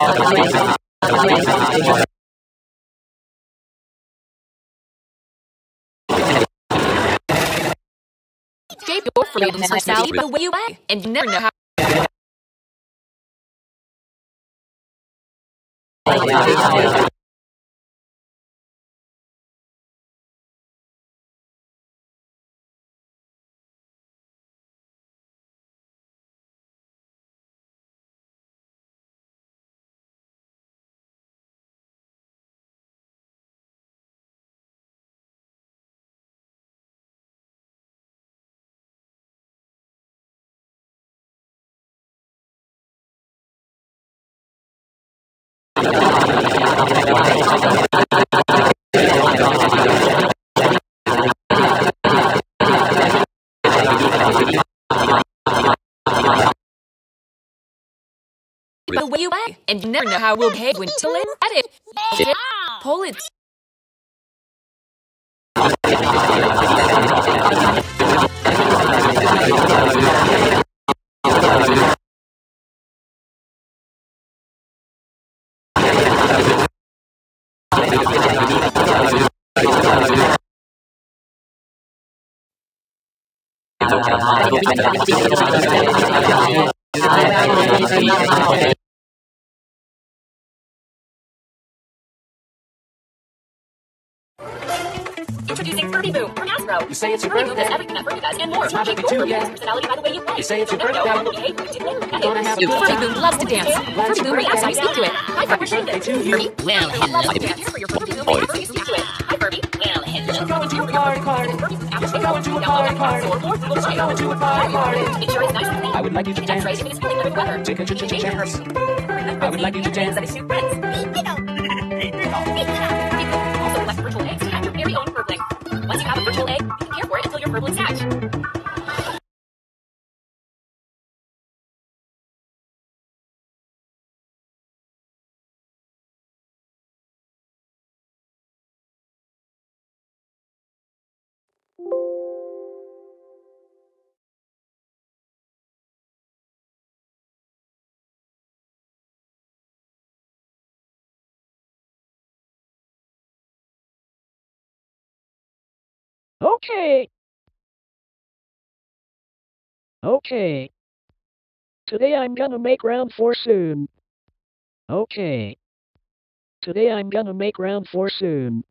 Shape your freedoms yourself the way you and you never know how. The way you want, and you never know how we'll behave when to live at it. Pull it. Introducing Furby Boom from Hasbro. You say it's your Furby Boom birthday. everything that Furby does and more. not Shape happy too, yeah. personality by the way you play. You say it's your Never know how birthday. it will behave you tickle it. Gonna have a good Furby. Boom loves to dance. Furby Boom reacts how you speak to it. Hi, Furby. birthday to you. Furby, well, hello. Here for your Furby Boom a a and. I would like you to And dance. chicken, Change chicken. I would like you to dance. That is two friends. Also collect virtual eggs to have your very own furbling. Once you have a virtual egg, you care for it until your furblings hatch. Okay. Okay. Today I'm gonna make round four soon. Okay. Today I'm gonna make round four soon.